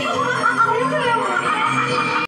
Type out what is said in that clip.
you.